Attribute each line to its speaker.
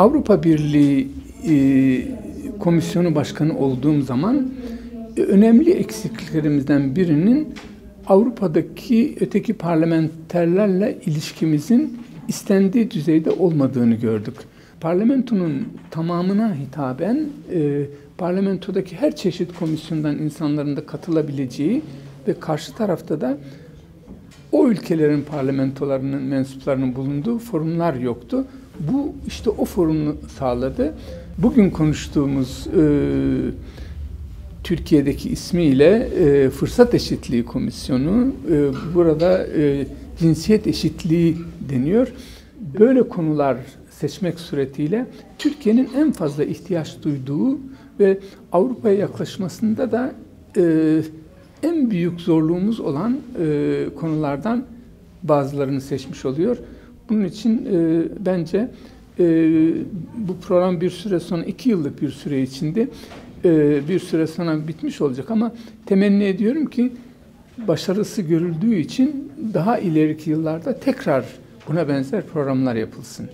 Speaker 1: Avrupa Birliği e, Komisyonu Başkanı olduğum zaman e, önemli eksikliklerimizden birinin Avrupa'daki öteki parlamenterlerle ilişkimizin istendiği düzeyde olmadığını gördük. Parlamentonun tamamına hitaben e, parlamentodaki her çeşit komisyondan insanların da katılabileceği ve karşı tarafta da o ülkelerin parlamentolarının mensuplarının bulunduğu forumlar yoktu. Bu işte o forumu sağladı. Bugün konuştuğumuz e, Türkiye'deki ismiyle e, Fırsat Eşitliği Komisyonu, e, burada e, cinsiyet eşitliği deniyor. Böyle konular seçmek suretiyle Türkiye'nin en fazla ihtiyaç duyduğu ve Avrupa'ya yaklaşmasında da e, en büyük zorluğumuz olan e, konulardan bazılarını seçmiş oluyor. Bunun için e, bence e, bu program bir süre sonra, iki yıllık bir süre içinde e, bir süre sonra bitmiş olacak ama temenni ediyorum ki başarısı görüldüğü için daha ileriki yıllarda tekrar buna benzer programlar yapılsın.